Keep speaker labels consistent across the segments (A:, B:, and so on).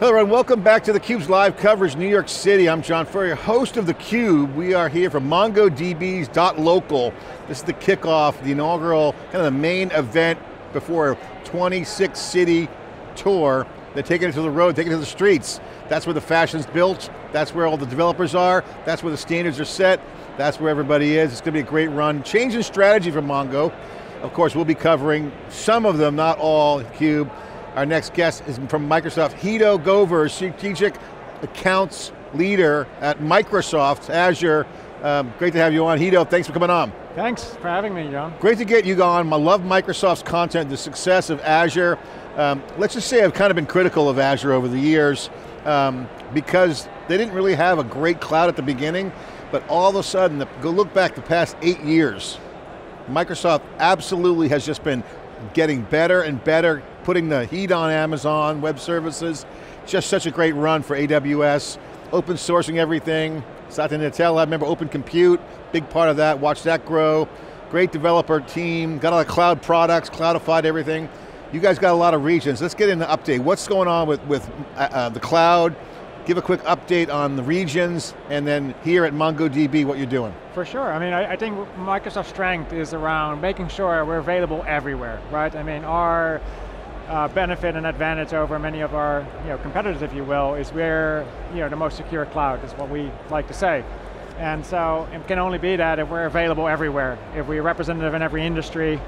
A: Hello everyone, welcome back to theCUBE's live coverage, New York City. I'm John Furrier, host of theCUBE. We are here from MongoDB's .local. This is the kickoff, the inaugural, kind of the main event before a 26 city tour. They're taking it to the road, taking it to the streets. That's where the fashion's built, that's where all the developers are, that's where the standards are set, that's where everybody is. It's going to be a great run. Changing strategy for Mongo. Of course, we'll be covering some of them, not all, CUBE. Our next guest is from Microsoft, Guido Govers, Strategic Accounts Leader at Microsoft Azure. Um, great to have you on. Hito, thanks for coming on.
B: Thanks for having me, John.
A: Great to get you on. I love Microsoft's content, the success of Azure. Um, let's just say I've kind of been critical of Azure over the years um, because they didn't really have a great cloud at the beginning, but all of a sudden, go look back the past eight years, Microsoft absolutely has just been getting better and better, putting the heat on Amazon Web Services. Just such a great run for AWS, open sourcing everything. Satya I remember Open Compute, big part of that, watch that grow. Great developer team, got a lot of cloud products, cloudified everything. You guys got a lot of regions. Let's get into the update. What's going on with, with uh, uh, the cloud? Give a quick update on the regions, and then here at MongoDB, what you're doing.
B: For sure, I mean, I, I think Microsoft's strength is around making sure we're available everywhere, right? I mean, our uh, benefit and advantage over many of our you know, competitors, if you will, is we're you know, the most secure cloud, is what we like to say. And so it can only be that if we're available everywhere, if we're representative in every industry,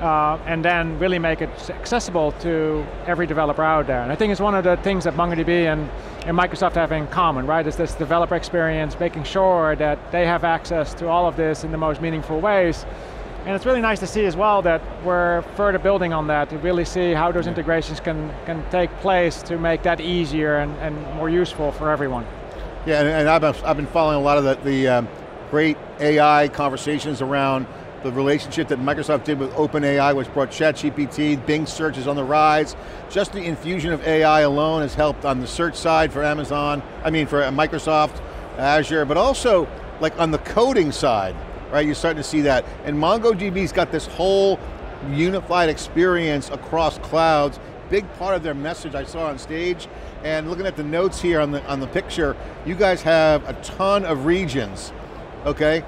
B: uh, and then really make it accessible to every developer out there. And I think it's one of the things that MongoDB and, and Microsoft have in common, right? Is this developer experience, making sure that they have access to all of this in the most meaningful ways. And it's really nice to see as well that we're further building on that to really see how those integrations can, can take place to make that easier and, and more useful for everyone.
A: Yeah, and, and I've, been, I've been following a lot of the, the um, great AI conversations around the relationship that Microsoft did with OpenAI, which brought ChatGPT, Bing search is on the rise. Just the infusion of AI alone has helped on the search side for Amazon, I mean for Microsoft, Azure, but also like on the coding side, right? You're starting to see that. And MongoDB's got this whole unified experience across clouds, big part of their message I saw on stage, and looking at the notes here on the, on the picture, you guys have a ton of regions, okay?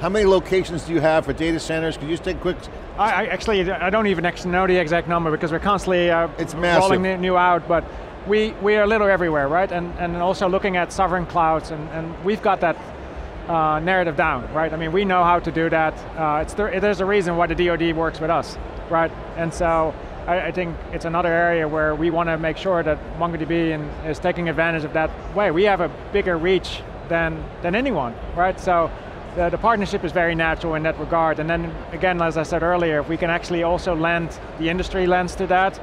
A: How many locations do you have for data centers? Could you just take a quick...
B: I, I actually, I don't even know the exact number because we're constantly uh,
A: it's
B: rolling new out, but we, we are a little everywhere, right? And, and also looking at sovereign clouds, and, and we've got that uh, narrative down, right? I mean, we know how to do that. Uh, it's th there's a reason why the DoD works with us, right? And so I, I think it's another area where we want to make sure that MongoDB in, is taking advantage of that way. We have a bigger reach than, than anyone, right? So the, the, partnership is very natural in that regard. And then again, as I said earlier, if we can actually also lend the industry lens to that,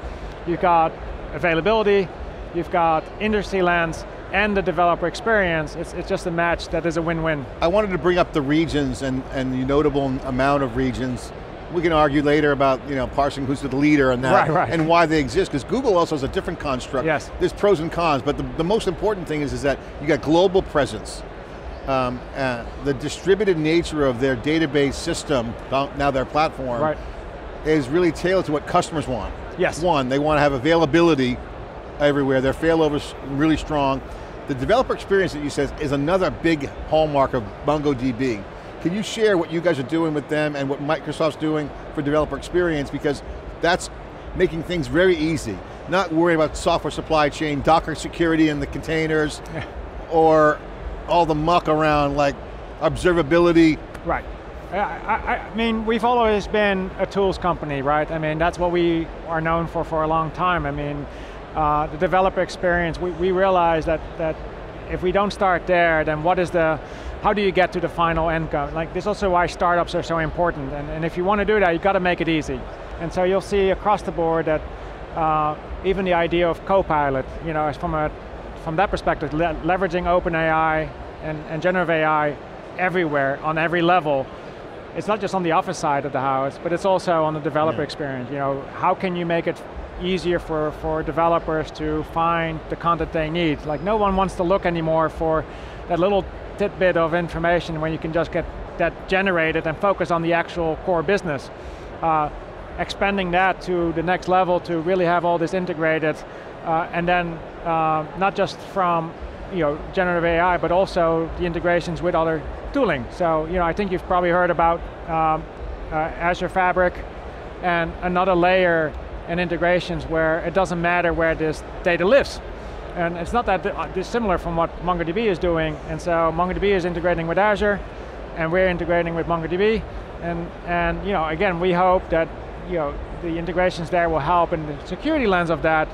B: you've got availability, you've got industry lens, and the developer experience, it's, it's just a match that is a win-win.
A: I wanted to bring up the regions and, and the notable amount of regions. We can argue later about you know parsing who's the leader and that,
B: right, right.
A: and why they exist, because Google also has a different construct.
B: Yes.
A: There's pros and cons, but the, the most important thing is, is that you got global presence um, uh, the distributed nature of their database system, now their platform,
B: right.
A: is really tailored to what customers want.
B: Yes.
A: One, they want to have availability everywhere, their failover's really strong. The developer experience that you said is another big hallmark of MongoDB. Can you share what you guys are doing with them and what Microsoft's doing for developer experience because that's making things very easy. Not worrying about software supply chain, Docker security in the containers, or all the muck around like observability.
B: Right. I, I, I, mean, we've always been a tools company, right? I mean, that's what we are known for for a long time. I mean, uh, the developer experience, we, we realize that, that if we don't start there, then what is the, how do you get to the final end goal? Like, this is also why startups are so important. And, and if you want to do that, you've got to make it easy. And so you'll see across the board that uh, even the idea of Copilot, you know, from a from that perspective, le leveraging OpenAI and, and generative AI everywhere, on every level, it's not just on the office side of the house, but it's also on the developer yeah. experience. You know, how can you make it easier for, for developers to find the content they need? Like no one wants to look anymore for that little tidbit of information when you can just get that generated and focus on the actual core business. Uh, expanding that to the next level to really have all this integrated uh, and then uh, not just from you know generative AI, but also the integrations with other tooling. So you know, I think you've probably heard about um, uh, Azure Fabric and another layer and integrations where it doesn't matter where this data lives. And it's not that dissimilar from what MongoDB is doing. And so MongoDB is integrating with Azure, and we're integrating with MongoDB. And, and you know, again, we hope that you know, the integrations there will help in the security lens of that,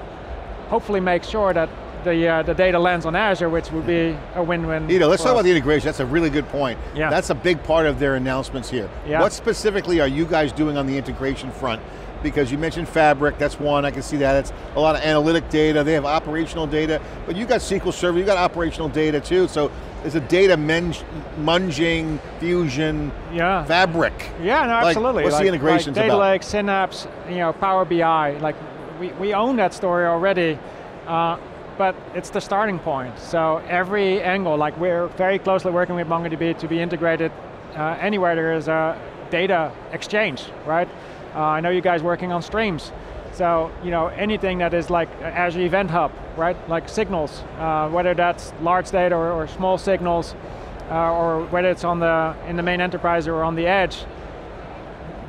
B: hopefully make sure that the, uh, the data lands on Azure, which would be a win-win.
A: You know, let's talk
B: us.
A: about the integration. That's a really good point.
B: Yeah.
A: That's a big part of their announcements here.
B: Yeah.
A: What specifically are you guys doing on the integration front? Because you mentioned Fabric, that's one, I can see that. It's a lot of analytic data, they have operational data, but you got SQL Server, you got operational data too, so there's a data munging, fusion,
B: yeah.
A: fabric.
B: Yeah, no,
A: like,
B: absolutely.
A: What's
B: like,
A: the integrations
B: like Data
A: about?
B: Lake, Synapse, you know, Power BI, like we, we own that story already. Uh, but it's the starting point. So every angle, like we're very closely working with MongoDB to be integrated uh, anywhere there is a data exchange, right? Uh, I know you guys working on streams. So, you know, anything that is like Azure Event Hub, right? Like signals, uh, whether that's large data or, or small signals, uh, or whether it's on the, in the main enterprise or on the edge,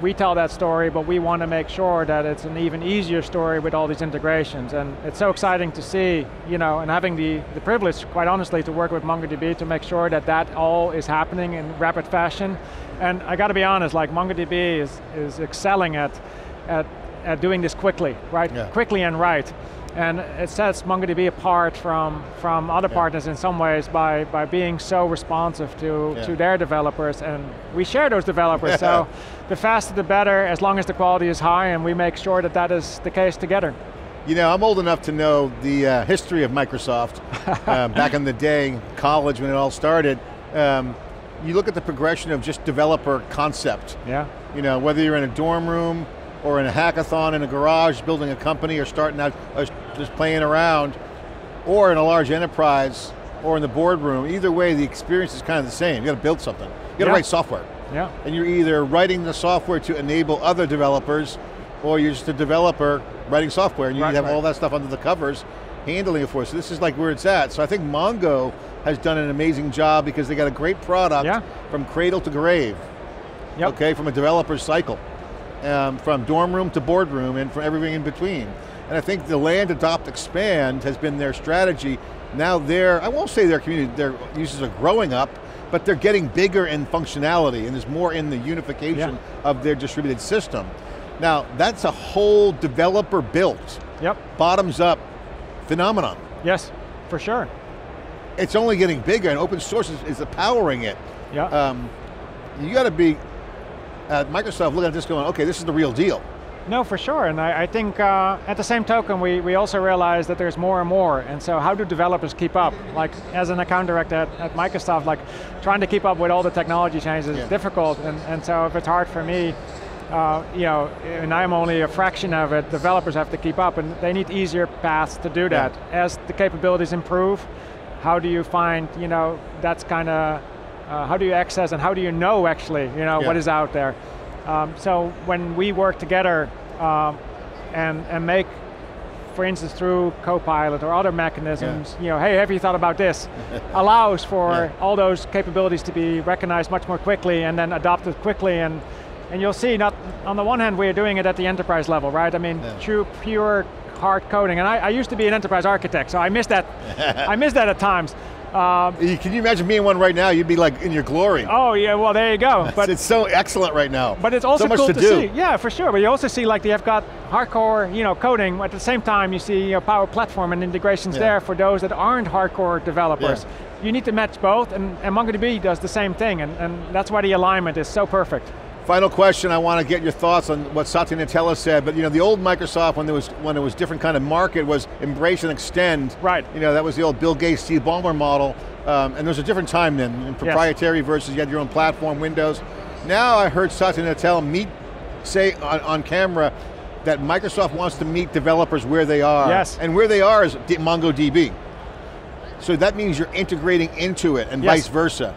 B: we tell that story, but we want to make sure that it's an even easier story with all these integrations. And it's so exciting to see, you know, and having the, the privilege, quite honestly, to work with MongoDB to make sure that that all is happening in rapid fashion. And I got to be honest, like MongoDB is, is excelling at, at, at doing this quickly, right?
A: Yeah.
B: Quickly and right. And it sets MongoDB apart from, from other
A: Yeah.
B: partners in some ways by, by being so responsive to,
A: Yeah.
B: to their developers, and we share those developers, so the faster the better, as long as the quality is high, and we make sure that that is the case together.
A: You know, I'm old enough to know the uh, history of Microsoft. uh, back in the day, college when it all started, um, you look at the progression of just developer concept.
B: Yeah.
A: You know, whether you're in a dorm room or in a hackathon in a garage building a company or starting out or just playing around, or in a large enterprise or in the boardroom, either way the experience is kind of the same. You got to build something. You got to
B: Yeah.
A: write software.
B: Yeah.
A: And you're either writing the software to enable other developers or you're just a developer writing software and you
B: Right,
A: have
B: right.
A: all that stuff under the covers handling it for us. So this is like where it's at. So I think Mongo has done an amazing job because they got a great product
B: Yeah.
A: from cradle to grave
B: Yep.
A: okay, from a developer's cycle, um, from dorm room to boardroom and from everything in between. And I think the land, adopt, expand has been their strategy. Now their, I won't say their community, their users are growing up, but they're getting bigger in functionality and there's more in the unification
B: Yeah.
A: of their distributed system. Now that's a whole developer built,
B: Yep.
A: bottoms up phenomenon.
B: Yes, for sure.
A: It's only getting bigger and open source is, is empowering it.
B: Yeah.
A: Um, you got to be, at Microsoft looking at this going, okay, this is the real deal.
B: No, for sure, and I, I think uh, at the same token, we, we also realize that there's more and more, and so how do developers keep up? Like, as an account director at, at Microsoft, like, trying to keep up with all the technology changes
A: Yeah.
B: is difficult, and, and so if it's hard for me, uh, you know, and I'm only a fraction of it, developers have to keep up, and they need easier paths to do that. As the capabilities improve, how do you find, you know, that's kind of, uh, how do you access and how do you know actually, you know,
A: Yeah.
B: what is out there? Um, so when we work together um, and, and make, for instance, through Copilot or other mechanisms, you know, hey, have you thought about this? allows for
A: Yeah.
B: all those capabilities to be recognized much more quickly and then adopted quickly and and you'll see, not on the one hand, we're doing it at the enterprise level, right? I mean,
A: Yeah.
B: true, pure hard coding. And I, I used to be an enterprise architect, so I miss that. I miss that at times. Um,
A: Can you imagine being one right now? You'd be like in your glory.
B: oh yeah, well there you go. But
A: it's so excellent right now.
B: But it's also
A: so much
B: cool
A: to,
B: to,
A: do.
B: see. Yeah, for sure. But you also see like they've got hardcore, you know, coding. At the same time, you see know, Power Platform and integrations
A: Yeah.
B: there for those that aren't hardcore developers. You need to match both, and, and MongoDB does the same thing, and, and that's why the alignment is so perfect.
A: Final question, I want to get your thoughts on what Satya Nadella said, but you know, the old Microsoft when there was when it was different kind of market was embrace and extend.
B: Right.
A: You know, that was the old Bill Gates, Steve Ballmer model, um, and there was a different time then, in proprietary versus you had your own platform, Windows. Now I heard Satya Nadella meet, say on, on camera, that Microsoft wants to meet developers where they are.
B: Yes.
A: And where they are is MongoDB. So that means you're integrating into it and
B: Yes.
A: vice versa.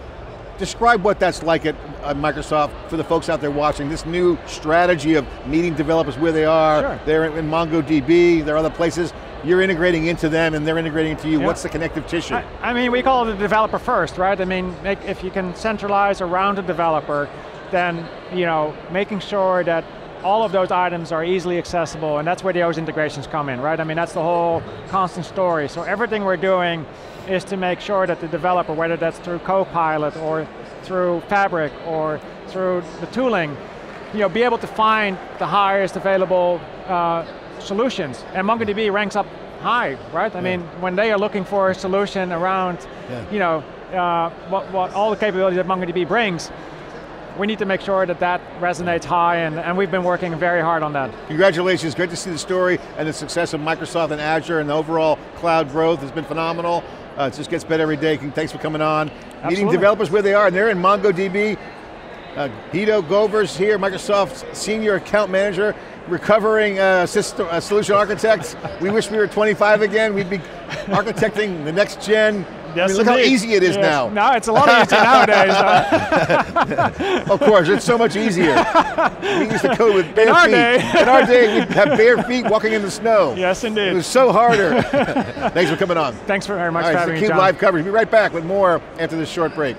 A: Describe what that's like at uh, Microsoft for the folks out there watching, this new strategy of meeting developers where they are.
B: Sure.
A: They're in MongoDB, there are other places. You're integrating into them and they're integrating into you.
B: Yeah.
A: What's the connective tissue?
B: I, I mean, we call it the developer first, right? I mean, make, if you can centralize around the developer, then you know, making sure that all of those items are easily accessible, and that's where the OS integrations come in, right? I mean, that's the whole constant story. So everything we're doing is to make sure that the developer, whether that's through Copilot or through Fabric or through the tooling, you know, be able to find the highest available uh, solutions. And MongoDB ranks up high, right? I
A: Yeah.
B: mean, when they are looking for a solution around,
A: Yeah.
B: you know, uh, what, what all the capabilities that MongoDB brings, we need to make sure that that resonates high, and, and we've been working very hard on that.
A: Congratulations, great to see the story and the success of Microsoft and Azure and the overall cloud growth has been phenomenal. Uh, it just gets better every day. Thanks for coming on. Meeting developers where they are, and they're in MongoDB. Uh, Guido Govers here, Microsoft's Senior Account Manager, recovering uh, system, uh, solution architect. we wish we were 25 again. We'd be architecting the next gen. I mean, look how easy it is
B: Yes.
A: now.
B: No, it's a lot easier nowadays.
A: Of course, it's so much easier. we used to code with bare
B: our
A: feet.
B: day.
A: In our day, we'd have bare feet walking in the snow.
B: yes, indeed.
A: It was so harder. Thanks for coming on.
B: Thanks for very much
A: All
B: for
A: right,
B: having
A: it's
B: me,
A: the Cube
B: John.
A: Live coverage. We'll be right back with more after this short break.